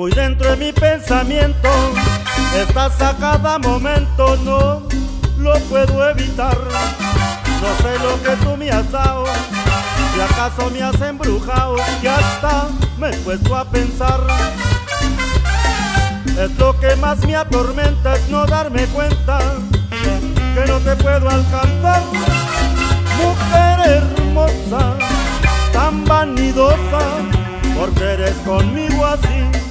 muy dentro de mi pensamiento. Estás a cada momento, no lo puedo evitar. No sé lo que tú me has dado, si acaso me has embrujado, y hasta me he puesto a pensar. Es lo que más me atormenta, es no darme cuenta que no te puedo alcanzar. Mujer hermosa, tan vanidosa, porque eres conmigo así.